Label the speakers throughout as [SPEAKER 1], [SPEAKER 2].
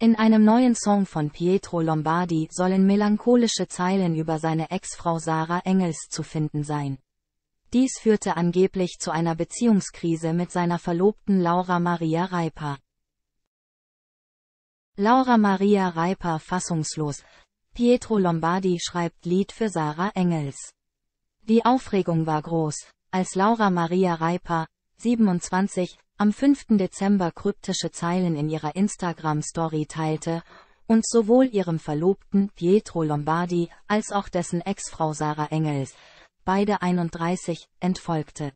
[SPEAKER 1] In einem neuen Song von Pietro Lombardi sollen melancholische Zeilen über seine Ex-Frau Sarah Engels zu finden sein. Dies führte angeblich zu einer Beziehungskrise mit seiner Verlobten Laura Maria Reiper. Laura Maria Reiper fassungslos. Pietro Lombardi schreibt Lied für Sarah Engels. Die Aufregung war groß, als Laura Maria Reiper, 27, am 5. Dezember kryptische Zeilen in ihrer Instagram-Story teilte und sowohl ihrem Verlobten Pietro Lombardi als auch dessen Ex-Frau Sarah Engels, beide 31, entfolgte.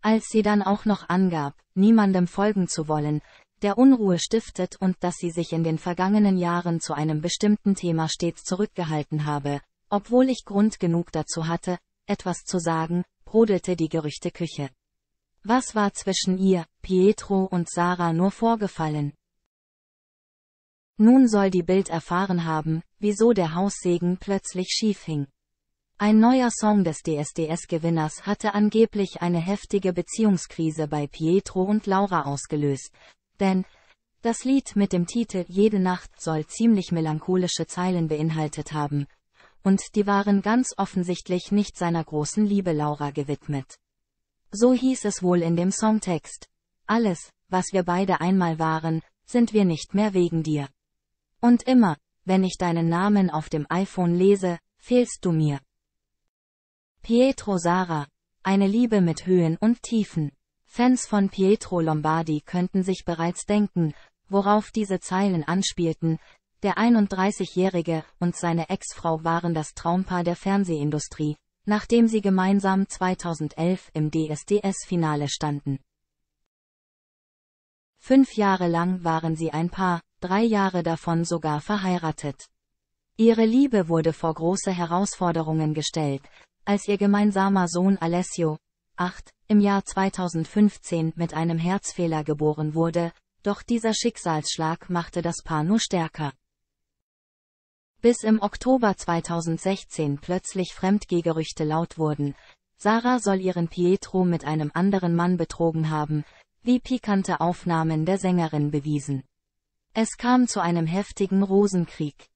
[SPEAKER 1] Als sie dann auch noch angab, niemandem folgen zu wollen, der Unruhe stiftet und dass sie sich in den vergangenen Jahren zu einem bestimmten Thema stets zurückgehalten habe, obwohl ich Grund genug dazu hatte, etwas zu sagen, brodelte die Gerüchteküche. Was war zwischen ihr, Pietro und Sarah nur vorgefallen? Nun soll die Bild erfahren haben, wieso der Haussegen plötzlich schief hing. Ein neuer Song des DSDS-Gewinners hatte angeblich eine heftige Beziehungskrise bei Pietro und Laura ausgelöst. Denn, das Lied mit dem Titel Jede Nacht soll ziemlich melancholische Zeilen beinhaltet haben. Und die waren ganz offensichtlich nicht seiner großen Liebe Laura gewidmet. So hieß es wohl in dem Songtext. Alles, was wir beide einmal waren, sind wir nicht mehr wegen dir. Und immer, wenn ich deinen Namen auf dem iPhone lese, fehlst du mir. Pietro Sara. Eine Liebe mit Höhen und Tiefen. Fans von Pietro Lombardi könnten sich bereits denken, worauf diese Zeilen anspielten, der 31-Jährige und seine Ex-Frau waren das Traumpaar der Fernsehindustrie, nachdem sie gemeinsam 2011 im DSDS-Finale standen. Fünf Jahre lang waren sie ein Paar, drei Jahre davon sogar verheiratet. Ihre Liebe wurde vor große Herausforderungen gestellt, als ihr gemeinsamer Sohn Alessio, 8, im Jahr 2015 mit einem Herzfehler geboren wurde, doch dieser Schicksalsschlag machte das Paar nur stärker bis im Oktober 2016 plötzlich Fremdgehgerüchte laut wurden. Sarah soll ihren Pietro mit einem anderen Mann betrogen haben, wie pikante Aufnahmen der Sängerin bewiesen. Es kam zu einem heftigen Rosenkrieg.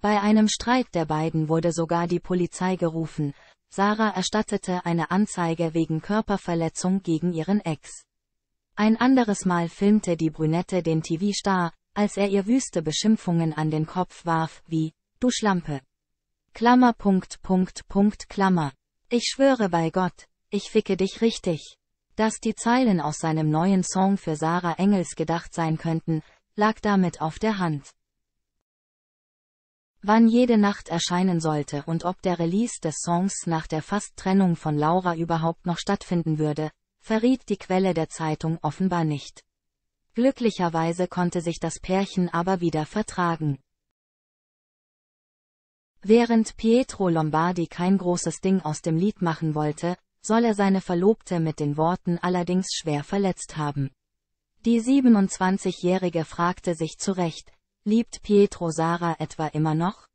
[SPEAKER 1] Bei einem Streit der beiden wurde sogar die Polizei gerufen. Sarah erstattete eine Anzeige wegen Körperverletzung gegen ihren Ex. Ein anderes Mal filmte die Brünette den TV-Star, als er ihr wüste Beschimpfungen an den Kopf warf, wie, du Schlampe. Klammer Punkt Punkt Punkt Klammer. Ich schwöre bei Gott, ich ficke dich richtig. Dass die Zeilen aus seinem neuen Song für Sarah Engels gedacht sein könnten, lag damit auf der Hand. Wann jede Nacht erscheinen sollte und ob der Release des Songs nach der Fast-Trennung von Laura überhaupt noch stattfinden würde, verriet die Quelle der Zeitung offenbar nicht. Glücklicherweise konnte sich das Pärchen aber wieder vertragen. Während Pietro Lombardi kein großes Ding aus dem Lied machen wollte, soll er seine Verlobte mit den Worten allerdings schwer verletzt haben. Die 27-Jährige fragte sich zu Recht, liebt Pietro Sarah etwa immer noch?